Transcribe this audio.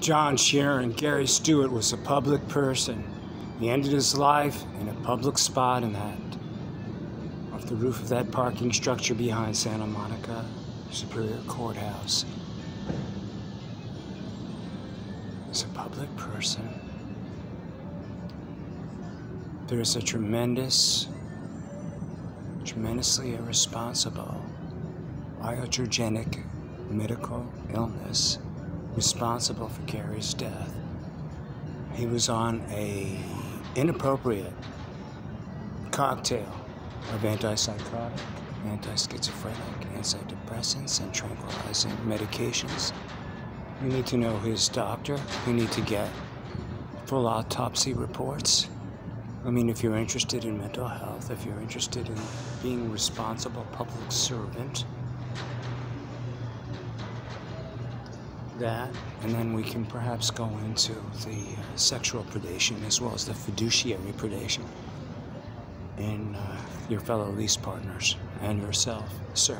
Jon Sherin, Gary Stewart was a public person. He ended his life in a public spot in that, off the roof of that parking structure behind Santa Monica Superior Courthouse. As a public person, there is a tremendous, tremendously irresponsible, iatrogenic medical illness responsible for Gary's death. He was on a inappropriate cocktail of antipsychotic, anti-schizophrenic, antidepressants, and tranquilizing medications. We need to know his doctor. We need to get full autopsy reports. I mean, if you're interested in mental health, if you're interested in being a responsible public servant, that, and then we can perhaps go into the uh, sexual predation as well as the fiduciary predation in uh, your fellow lease partners and yourself, sir.